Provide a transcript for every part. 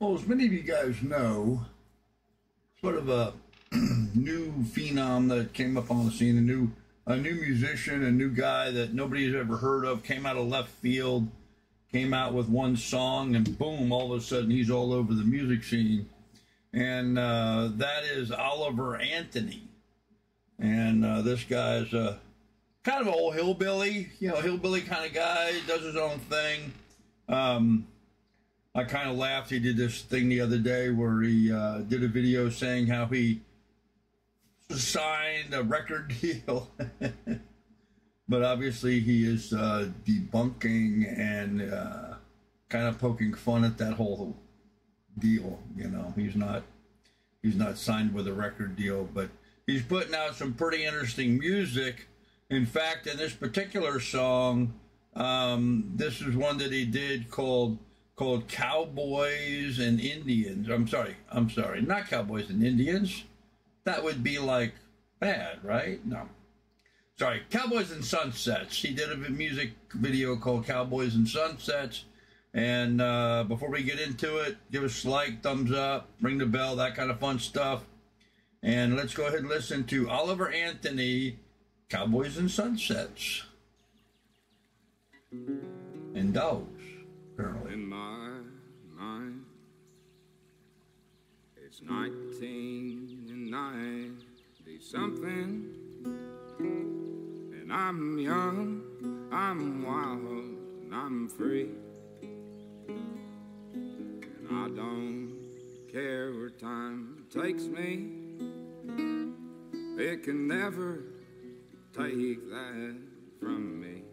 Well, as many of you guys know, sort of a new phenom that came up on the scene, a new a new musician, a new guy that nobody's ever heard of, came out of left field, came out with one song, and boom, all of a sudden he's all over the music scene. And uh, that is Oliver Anthony. And uh, this guy's a kind of an old hillbilly, you know, hillbilly kind of guy, does his own thing. Um, I kind of laughed. He did this thing the other day where he uh, did a video saying how he signed a record deal. but obviously, he is uh, debunking and uh, kind of poking fun at that whole deal. You know, he's not he's not signed with a record deal, but he's putting out some pretty interesting music. In fact, in this particular song, um, this is one that he did called called Cowboys and Indians. I'm sorry, I'm sorry, not Cowboys and Indians. That would be like bad, right? No. Sorry, Cowboys and Sunsets. He did a music video called Cowboys and Sunsets. And uh, before we get into it, give us a like, thumbs up, ring the bell, that kind of fun stuff. And let's go ahead and listen to Oliver Anthony, Cowboys and Sunsets. And dogs, apparently. In my mind, it's 1990 something. And I'm young, I'm wild, and I'm free. And I don't care where time takes me. It can never take that from me.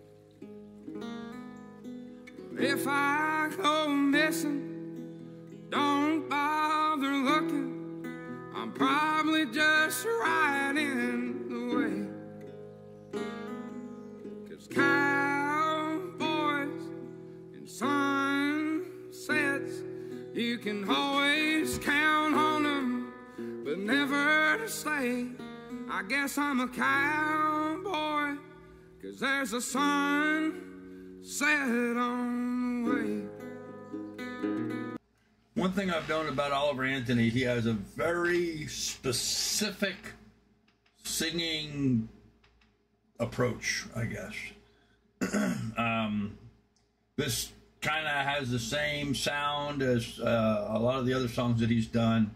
If I go missing, don't bother looking. I'm probably just right in the way. Cause cowboys and sunsets, you can always count on them, but never to stay. I guess I'm a cowboy, cause there's a sun set on the way. One thing I've known about Oliver Anthony, he has a very specific singing approach, I guess. um, this kind of has the same sound as uh, a lot of the other songs that he's done.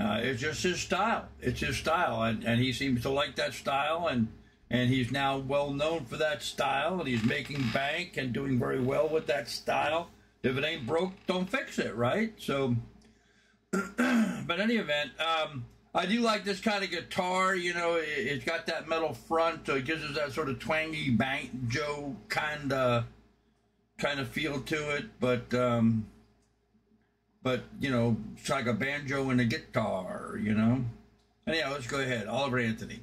Uh, it's just his style. It's his style, and, and he seems to like that style, and and he's now well known for that style, and he's making bank and doing very well with that style. If it ain't broke, don't fix it, right? So, but any event, um, I do like this kind of guitar. You know, it, it's got that metal front, so it gives us that sort of twangy banjo kind of kind of feel to it. But um, but you know, it's like a banjo and a guitar. You know. Anyhow, let's go ahead. Oliver Anthony.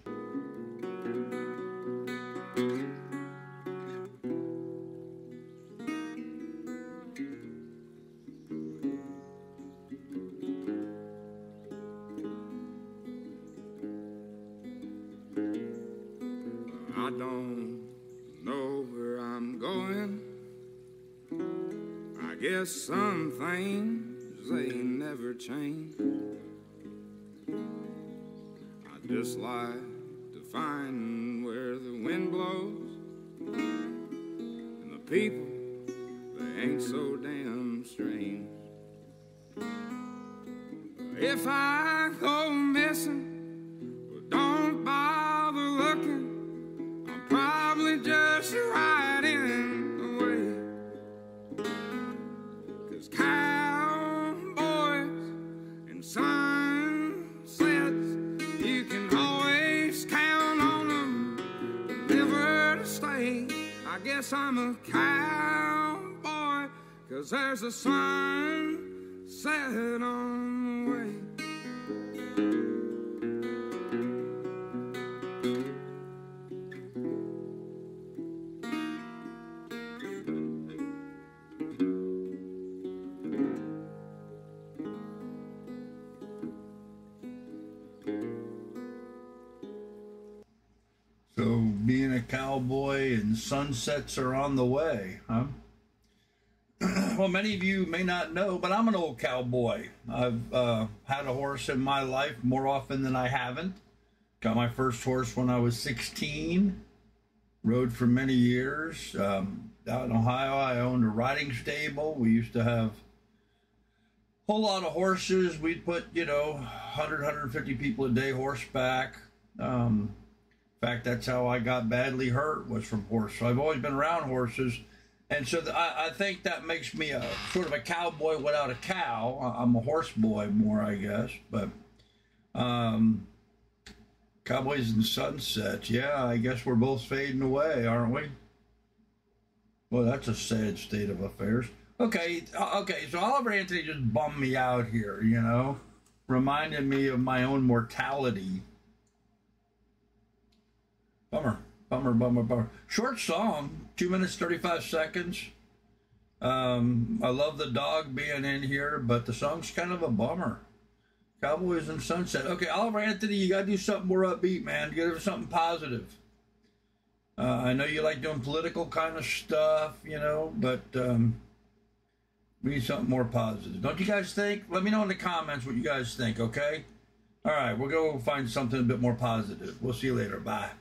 I don't know where I'm going. I guess some things they never change. I just like to find where the wind blows and the people they ain't so damn strange. If I go I guess I'm a cowboy, cause there's a sun set on a cowboy and sunsets are on the way, huh? well, many of you may not know, but I'm an old cowboy. I've uh, had a horse in my life more often than I haven't. Got my first horse when I was 16. Rode for many years. Um, out in Ohio, I owned a riding stable. We used to have a whole lot of horses. We'd put, you know, 100, 150 people a day horseback. Um, in fact, that's how I got badly hurt was from horse. So I've always been around horses and so I, I, think that makes me a sort of a cowboy without a cow. I'm a horse boy more, I guess. But um, cowboys and sunsets, yeah, I guess we're both fading away, aren't we? Well, that's a sad state of affairs. Okay, okay, so Oliver Anthony just bummed me out here, you know, reminded me of my own mortality. Bummer. Bummer, bummer, bummer. Short song, two minutes, 35 seconds. Um, I love the dog being in here, but the song's kind of a bummer. Cowboys and Sunset. Okay, Oliver Anthony, you got to do something more upbeat, man. Get it something positive. Uh, I know you like doing political kind of stuff, you know, but um, we need something more positive. Don't you guys think? Let me know in the comments what you guys think, okay? All right, we'll go find something a bit more positive. We'll see you later. Bye.